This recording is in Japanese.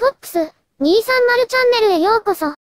FOX230 チャンネルへようこそ。